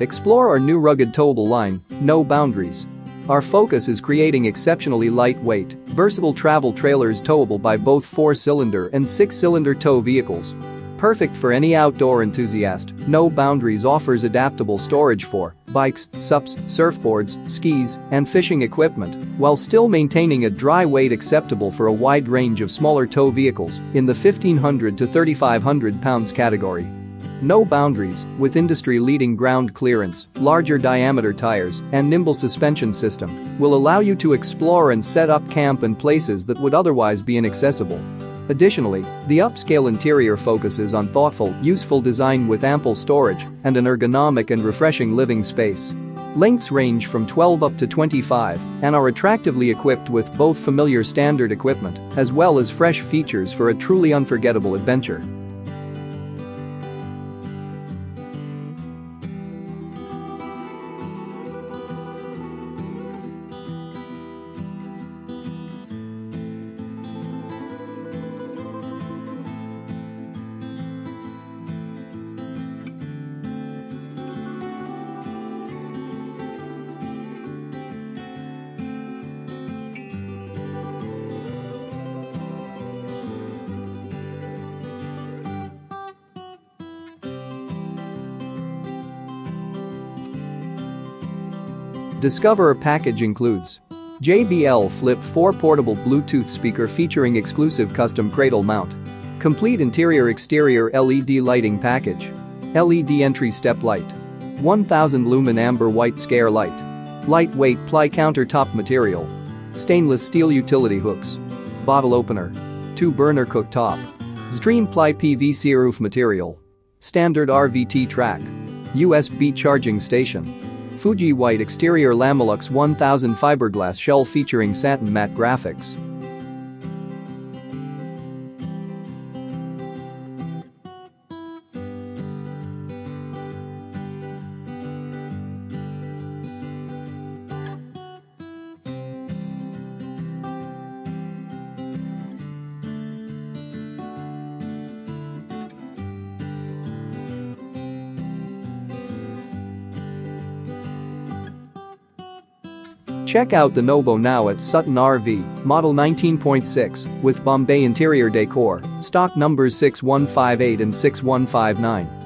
Explore our new rugged towable line, No Boundaries. Our focus is creating exceptionally lightweight, versatile travel trailers towable by both 4-cylinder and 6-cylinder tow vehicles. Perfect for any outdoor enthusiast, No Boundaries offers adaptable storage for bikes, SUPs, surfboards, skis, and fishing equipment, while still maintaining a dry weight acceptable for a wide range of smaller tow vehicles in the 1500 to 3500 pounds category. No boundaries, with industry-leading ground clearance, larger diameter tires, and nimble suspension system, will allow you to explore and set up camp in places that would otherwise be inaccessible. Additionally, the upscale interior focuses on thoughtful, useful design with ample storage and an ergonomic and refreshing living space. Lengths range from 12 up to 25 and are attractively equipped with both familiar standard equipment as well as fresh features for a truly unforgettable adventure. Discover package includes JBL Flip 4 portable Bluetooth speaker featuring exclusive custom cradle mount. Complete interior exterior LED lighting package. LED entry step light. 1000 lumen amber white scare light. Lightweight ply countertop material. Stainless steel utility hooks. Bottle opener. 2 burner cooktop. Stream ply PVC roof material. Standard RVT track. USB charging station. Fuji White exterior Lamilux 1000 fiberglass shell featuring satin matte graphics. Check out the NOBO now at Sutton RV, model 19.6, with Bombay interior decor, stock numbers 6158 and 6159.